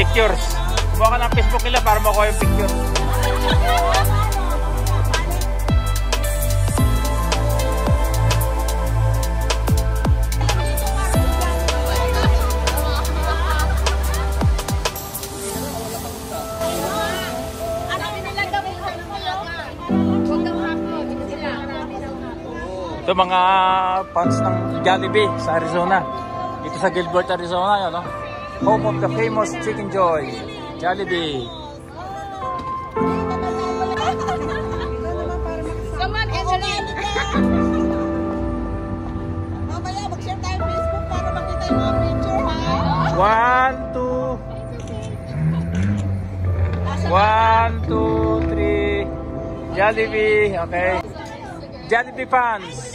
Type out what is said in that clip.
pictures. Buha ka ng Facebook nila para makuha yung picture. Ito mga fans ng Jollibee sa Arizona. Dito sa Gilbert, Arizona, yun, no? home of the famous Chicken Joy, Jollibee. Come on, Evelyn! Mamaya, mag-share tayo Facebook para makita yung mga picture, ha? One, two... One, two, three... Jollibee, okay? Jollibee fans!